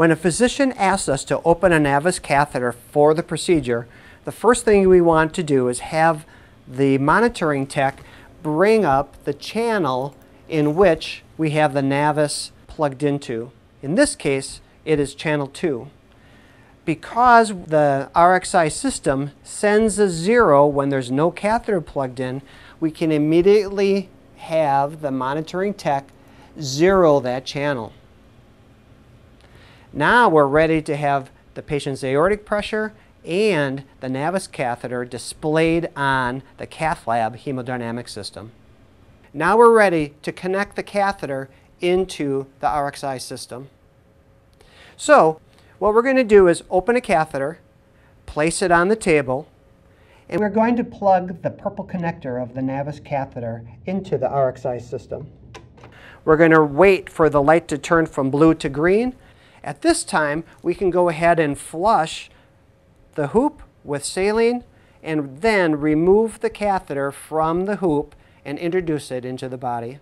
When a physician asks us to open a Navvus catheter for the procedure, the first thing we want to do is have the monitoring tech bring up the channel in which we have the Navvus plugged into. In this case, it is channel 2. Because the RXI system sends a zero when there's no catheter plugged in, we can immediately have the monitoring tech zero that channel. Now we're ready to have the patient's aortic pressure and the Navvus catheter displayed on the cath lab hemodynamic system. Now we're ready to connect the catheter into the RXI system. So what we're going to do is open a catheter, place it on the table, and we're going to plug the purple connector of the Navvus catheter into the RXI system. We're going to wait for the light to turn from blue to green. At this time, we can go ahead and flush the hoop with saline and then remove the catheter from the hoop and introduce it into the body.